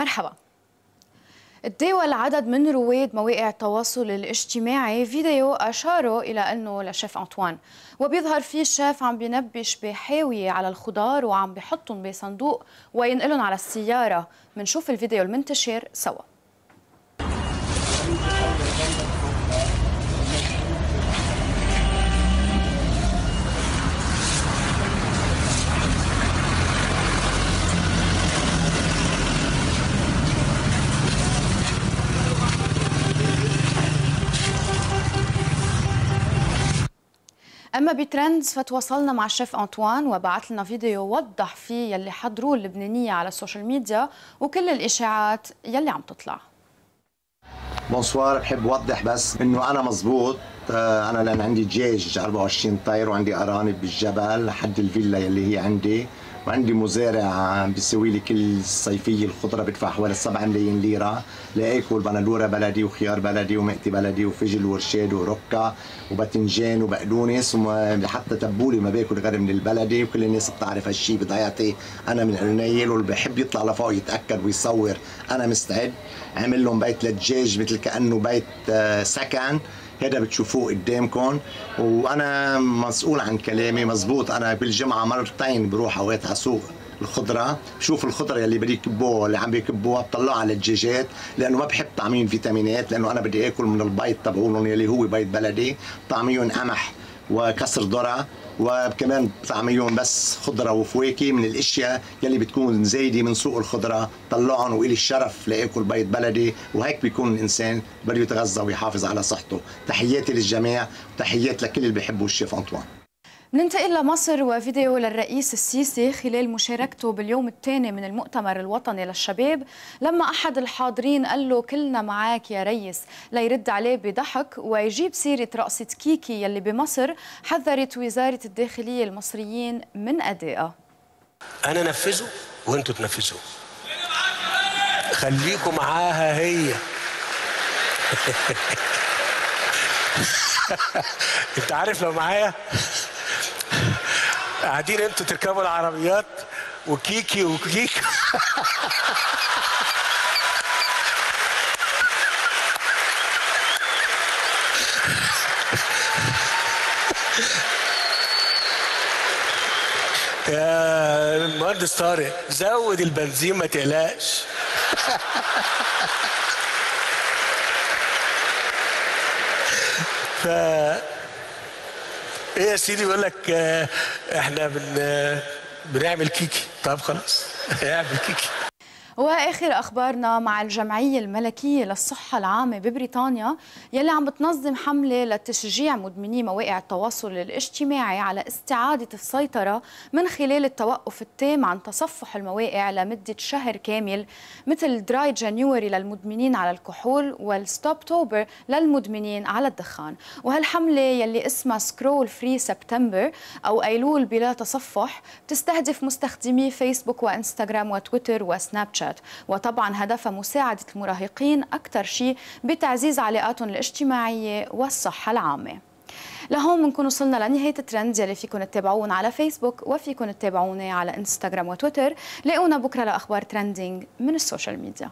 مرحبا. تداول عدد من رواد مواقع التواصل الاجتماعي فيديو أشاروا إلى أنه لشيف أنطوان وبيظهر فيه الشيف عم بينبش بحاوية على الخضار وعم بيحطهم بصندوق وينقلهم على السيارة. منشوف الفيديو المنتشر سوا. أما ب Trends فتواصلنا مع الشيف انطوان وبعث لنا فيديو وضح فيه يلي حضروه اللبنانية على السوشيال ميديا وكل الإشاعات يلي عم تطلع. Bonsoir بحب اوضح بس إنه أنا مزبوط آه، أنا لأن عندي دجاج 24 طير وعندي أرانب بالجبل لحد الفيلا يلي هي عندي. وعندي مزارع بيسوي لي كل صيفية الخضرة بدفع حوالي 7 ملايين ليرة. لاكل بندوره بلدي وخيار بلدي ومقتي بلدي وفجل ورشاد وركه وباذنجان وبقدونس. وحتى تبولي ما باكل غير من البلدي. وكل الناس بتعرف هالشيء بضيعتي أنا من النيل واللي بحب يطلع لفوق يتأكد ويصور. أنا مستعد. عمل لهم بيت للدجاج مثل كأنه بيت آه، سكن. هذا بتشوفوه قدامكم وأنا مسؤول عن كلامي مزبوط. أنا بالجمعة مرتين بروح اوقات على سوق الخضرة. بشوف الخضرة يلي بدي يكبوها اللي عم بيكبوها بطلعها على الدجاجات لأنه ما بحب طعمين فيتامينات لأنه أنا بدي آكل من البيض تبعولهم يلي هو بيض بلدي. طعميهم قمح. وكسر ذرة وكمان طعميهم بس خضرة وفواكه من الأشياء يلي بتكون زايدة من سوق الخضرة. طلعهم وإلي الشرف لآكل بيض بلدي وهيك بيكون الإنسان بده يتغذى ويحافظ على صحته. تحياتي للجميع وتحيات لكل اللي بيحبوا الشيف أنطوان. ننتقل لمصر وفيديو للرئيس السيسي خلال مشاركته باليوم الثاني من المؤتمر الوطني للشباب. لما أحد الحاضرين قال له كلنا معاك يا ريس ليرد عليه بضحك ويجيب سيرة رقصة كيكي يلي بمصر حذرت وزارة الداخلية المصريين من أدائها. أنا نفذه وأنتوا تنفذوا خليكم معاها هي. أنت عارف لو معايا؟ قاعدين أنتوا تركبوا العربيات وكيكي وكيك. يا المهندس طارق زود البنزين ما تقلقش. ف إيه يا سيدي؟ بيقول لك آه، إحنا بن آه، بنعمل كيكي. طب خلاص اعمل كيكي. وآخر أخبارنا مع الجمعية الملكية للصحة العامة ببريطانيا يلي عم بتنظم حملة لتشجيع مدمني مواقع التواصل الاجتماعي على استعادة السيطرة من خلال التوقف التام عن تصفح المواقع لمدة شهر كامل مثل Dry January للمدمنين على الكحول وال Stoptober للمدمنين على الدخان. وهالحملة يلي اسمها Scroll Free September أو ايلول بلا تصفح بتستهدف مستخدمي فيسبوك وإنستغرام وتويتر وسناب شات. الشاشات وطبعا هدفها مساعدة المراهقين أكثر شيء بتعزيز علاقاتهم الاجتماعية والصحة العامة. لهون بنكون وصلنا لنهاية الترند يلي فيكم تتابعونا على فيسبوك وفيكم تتابعونا على إنستغرام وتويتر. لاقونا بكرة لأخبار trending من السوشيال ميديا.